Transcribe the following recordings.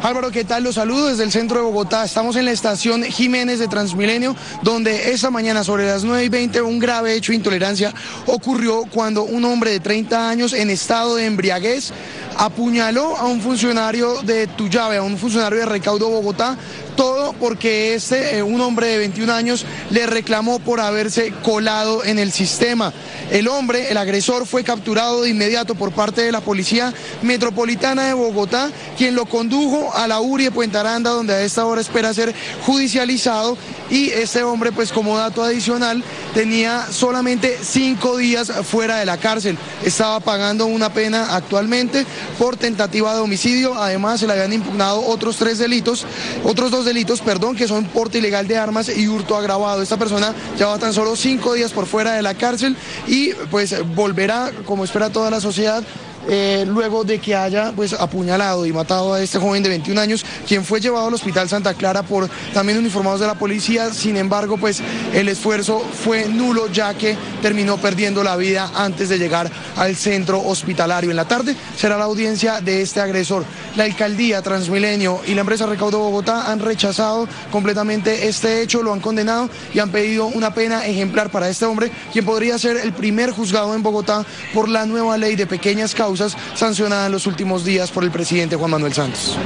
Álvaro, ¿qué tal? Los saludo desde el centro de Bogotá. Estamos en la estación Jiménez de Transmilenio, donde esta mañana sobre las 9 y 20 un grave hecho de intolerancia ocurrió cuando un hombre de 30 años en estado de embriaguez apuñaló a un funcionario de Tuyave, a un funcionario de Recaudo Bogotá, todo porque este, eh, un hombre de 21 años, le reclamó por haberse colado en el sistema. El hombre, el agresor, fue capturado de inmediato por parte de la Policía Metropolitana de Bogotá, quien lo condujo a la URI de Puente Aranda, donde a esta hora espera ser judicializado. Y este hombre, pues como dato adicional, tenía solamente cinco días fuera de la cárcel. Estaba pagando una pena actualmente por tentativa de homicidio. Además, se le habían impugnado otros tres delitos, otros dos delitos, perdón, que son porte ilegal de armas y hurto agravado. Esta persona lleva tan solo cinco días por fuera de la cárcel y pues volverá, como espera toda la sociedad, eh, luego de que haya pues apuñalado y matado a este joven de 21 años, quien fue llevado al hospital Santa Clara por también uniformados de la policía. Sin embargo, pues el esfuerzo fue nulo ya que terminó perdiendo la vida antes de llegar al centro hospitalario. En la tarde será la audiencia de este agresor. La alcaldía Transmilenio y la empresa Recaudo Bogotá han rechazado completamente este hecho, lo han condenado y han pedido una pena ejemplar para este hombre, quien podría ser el primer juzgado en Bogotá por la nueva ley de pequeñas causas sancionada en los últimos días por el presidente Juan Manuel Santos.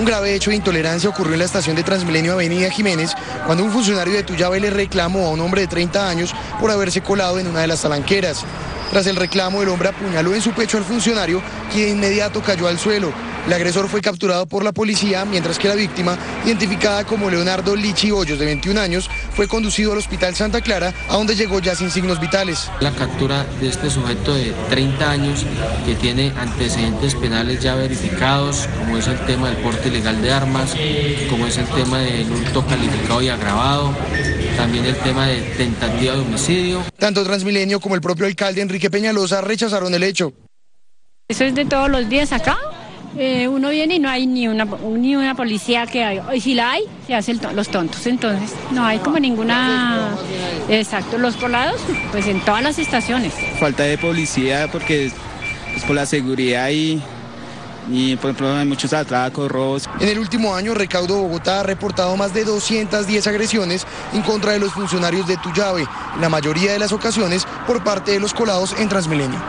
Un grave hecho de intolerancia ocurrió en la estación de Transmilenio Avenida Jiménez cuando un funcionario de Tuyave le reclamó a un hombre de 30 años por haberse colado en una de las talanqueras. Tras el reclamo, el hombre apuñaló en su pecho al funcionario, quien de inmediato cayó al suelo. El agresor fue capturado por la policía, mientras que la víctima, identificada como Leonardo Lichi Hoyos, de 21 años, fue conducido al Hospital Santa Clara, a donde llegó ya sin signos vitales. La captura de este sujeto de 30 años, que tiene antecedentes penales ya verificados, como es el tema del porte ilegal de armas, como es el tema del hurto calificado y agravado, también el tema de tentativa de homicidio. Tanto Transmilenio como el propio alcalde Enrique Peñalosa rechazaron el hecho. Eso es de todos los días acá. Eh, uno viene y no hay ni una, ni una policía que hay. Y si la hay, se hacen los tontos. Entonces, no hay como ninguna... Exacto, los colados, pues en todas las estaciones. Falta de policía porque es por la seguridad y, y por ejemplo hay muchos atracos, robos. En el último año, Recaudo Bogotá ha reportado más de 210 agresiones en contra de los funcionarios de Tuyave, la mayoría de las ocasiones por parte de los colados en Transmilenio.